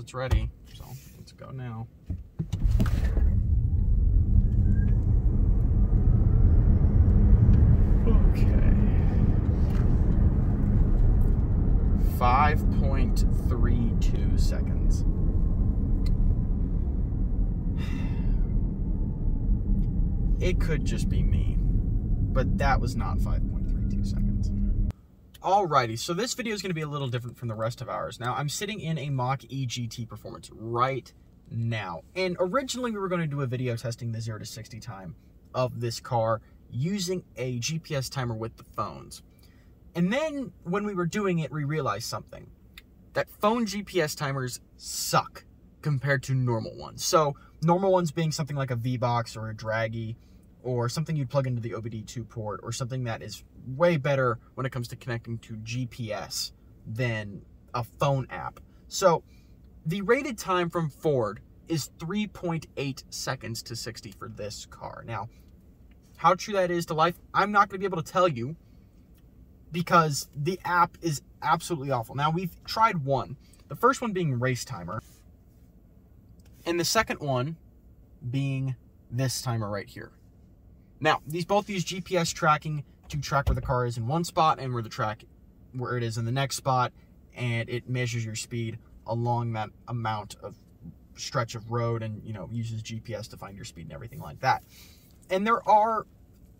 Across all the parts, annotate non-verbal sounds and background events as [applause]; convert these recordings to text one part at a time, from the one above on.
it's ready. So let's go now. Okay. 5.32 seconds. It could just be me, but that was not 5.32 seconds. Alrighty, so this video is going to be a little different from the rest of ours. Now, I'm sitting in a Mach-E GT Performance right now. And originally we were going to do a video testing the 0 to 60 time of this car using a GPS timer with the phones. And then when we were doing it, we realized something. That phone GPS timers suck compared to normal ones. So normal ones being something like a V-Box or a Dragy or something you'd plug into the OBD2 port or something that is way better when it comes to connecting to GPS than a phone app. So the rated time from Ford is 3.8 seconds to 60 for this car. Now, how true that is to life, I'm not going to be able to tell you because the app is absolutely awful. Now, we've tried one. The first one being Race Timer. And the second one being this timer right here. Now, these both use GPS tracking to track where the car is in one spot and where the track where it is in the next spot, and it measures your speed along that amount of stretch of road and you know uses GPS to find your speed and everything like that. And there are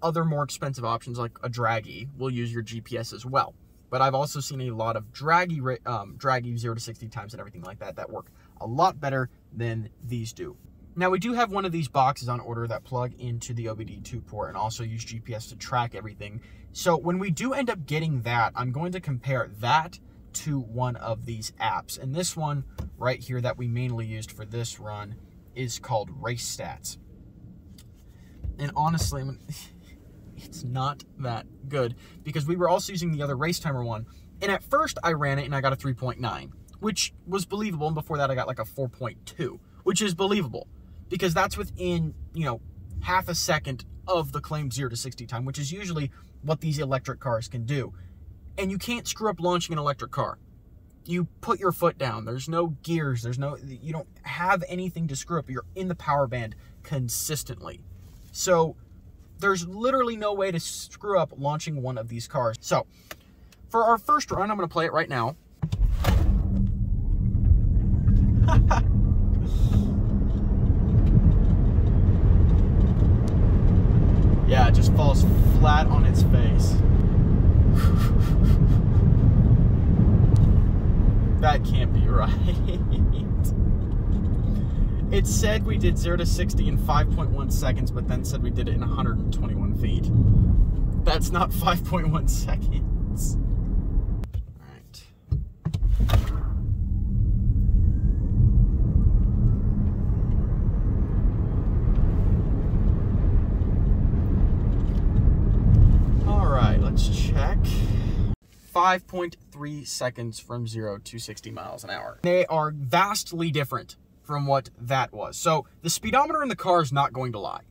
other more expensive options like a draggy will use your GPS as well. But I've also seen a lot of draggy um, Dragy 0 to 60 times and everything like that that work a lot better than these do. Now we do have one of these boxes on order that plug into the OBD2 port and also use GPS to track everything. So when we do end up getting that, I'm going to compare that to one of these apps. And this one right here that we mainly used for this run is called Race Stats. And honestly, [laughs] it's not that good because we were also using the other race timer one. And at first I ran it and I got a 3.9, which was believable. And before that I got like a 4.2, which is believable because that's within, you know, half a second of the claimed 0 to 60 time, which is usually what these electric cars can do. And you can't screw up launching an electric car. You put your foot down. There's no gears. There's no, you don't have anything to screw up. You're in the power band consistently. So there's literally no way to screw up launching one of these cars. So for our first run, I'm going to play it right now. [laughs] It just falls flat on its face. that can't be right. it said we did 0 to 60 in 5.1 seconds, but then said we did it in 121 feet. That's not 5.1 seconds. Let's check. 5.3 seconds from 0 to 60 miles an hour. They are vastly different from what that was. So the speedometer in the car is not going to lie.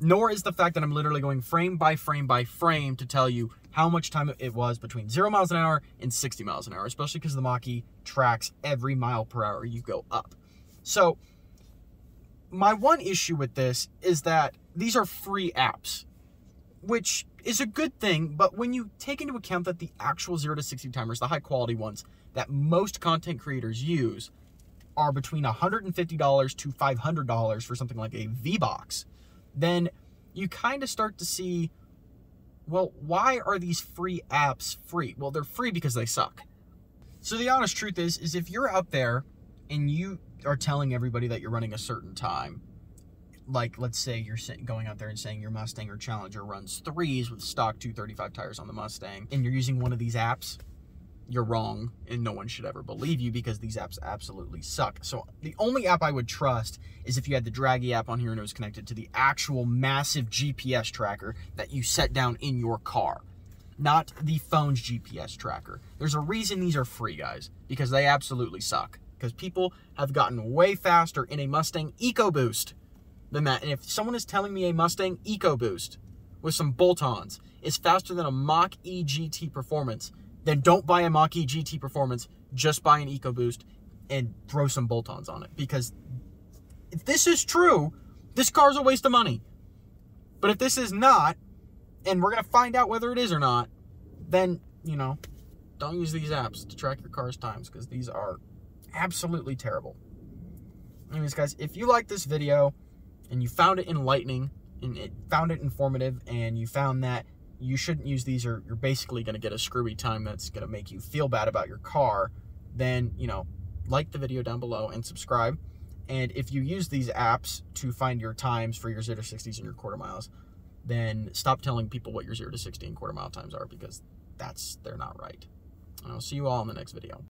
Nor is the fact that I'm literally going frame by frame by frame to tell you how much time it was between 0 miles an hour and 60 miles an hour, especially because the Mach-E tracks every mile per hour you go up. So my one issue with this is that these are free apps which is a good thing, but when you take into account that the actual 0 to 60 timers, the high quality ones that most content creators use, are between $150 to $500 for something like a V-Box, then you kind of start to see, well, why are these free apps free? Well, they're free because they suck. So the honest truth is, is if you're out there and you are telling everybody that you're running a certain time, like let's say you're going out there and saying your Mustang or Challenger runs threes with stock 235 tires on the Mustang, and you're using one of these apps, you're wrong, and no one should ever believe you because these apps absolutely suck. So the only app I would trust is if you had the Draggy app on here and it was connected to the actual massive GPS tracker that you set down in your car not the phone's GPS tracker. There's a reason these are free, guys, because they absolutely suck. Because people have gotten way faster in a Mustang EcoBoost than that. And if someone is telling me a Mustang EcoBoost with some bolt-ons is faster than a Mach-E GT Performance, then don't buy a Mach-E GT Performance, just buy an EcoBoost. and throw some bolt-ons on it because if this is true, this car's a waste of money. But if this is not, and we're going to find out whether it is or not, then, you know, don't use these apps to track your car's times because these are absolutely terrible. Anyways, guys, if you like this video and you found it enlightening and it found it informative and you found that you shouldn't use these or you're basically going to get a screwy time that's going to make you feel bad about your car, then, you know, like the video down below and subscribe. And if you use these apps to find your times for your 0 to 60s and your quarter miles, then stop telling people what your 0 to 60 and quarter mile times are because that's they're not right. And I'll see you all in the next video.